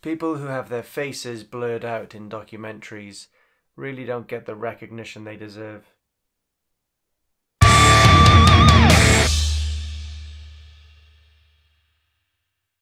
People who have their faces blurred out in documentaries really don't get the recognition they deserve.